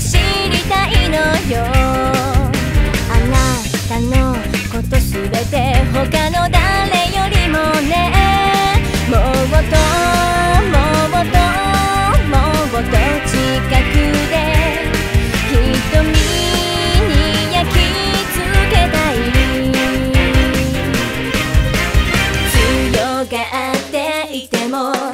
知りたいのよ。あなたのことすべて他の誰よりもね。もっともっともっと近くで。瞳に焼き付けたい。強がっていても